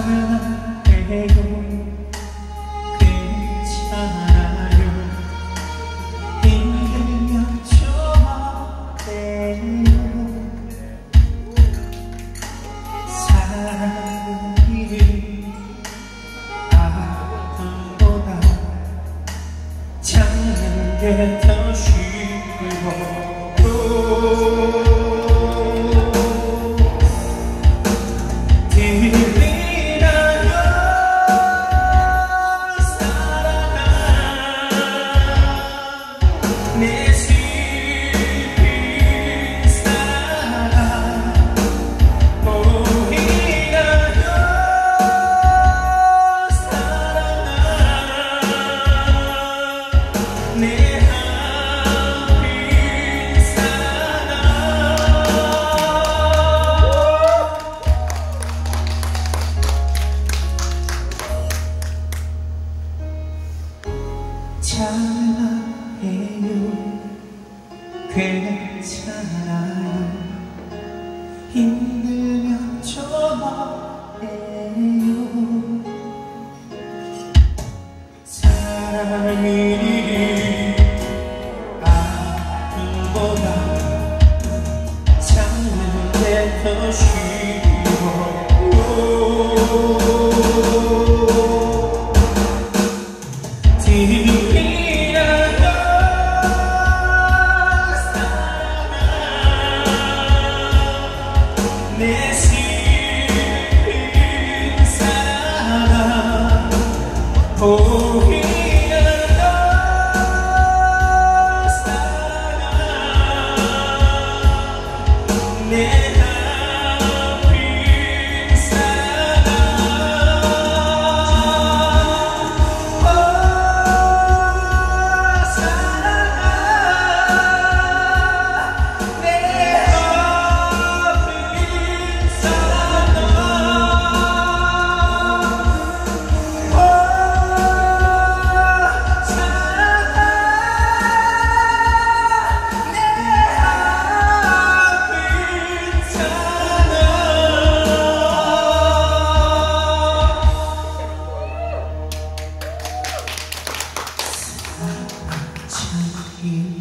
사랑해요. 괜찮아요. 힘들면 저대요. 사랑이 아픔보다 참는 게 더 쉬워 잘해요. 괜찮아요. 힘들면 전화해요. 사랑이 아픔보다 참는 게 더 쉬워 들 you.